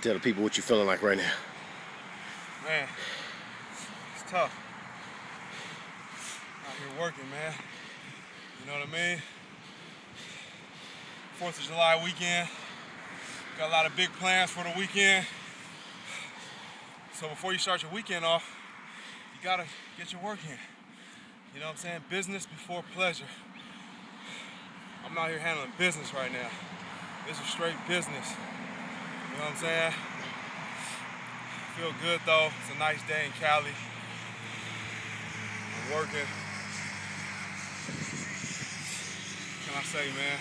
Tell the people what you're feeling like right now. Man, it's tough. Out here working, man. You know what I mean? Fourth of July weekend. Got a lot of big plans for the weekend. So before you start your weekend off, you gotta get your work in. You know what I'm saying? Business before pleasure. I'm out here handling business right now. This is straight business. You know what I'm saying? Feel good though. It's a nice day in Cali. I'm working. Can I say, man?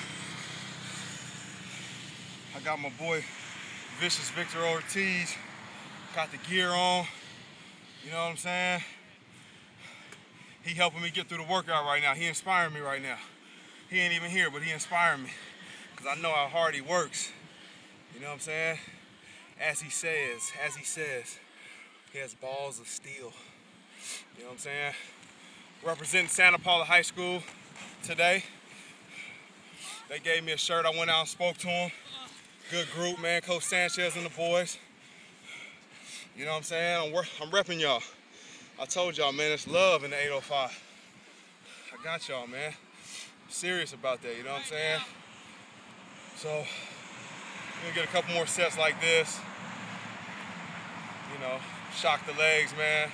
I got my boy Vicious Victor Ortiz. Got the gear on. You know what I'm saying? He helping me get through the workout right now. He inspiring me right now. He ain't even here, but he inspiring me. Cause I know how hard he works. Know what I'm saying? As he says, as he says, he has balls of steel. You know what I'm saying? Representing Santa Paula High School today. They gave me a shirt. I went out and spoke to him. Good group, man. Coach Sanchez and the boys. You know what I'm saying? I'm, I'm repping y'all. I told y'all, man, it's love in the 805. I got y'all, man. I'm serious about that, you know what I'm saying? So, gonna get a couple more sets like this. You know, shock the legs, man.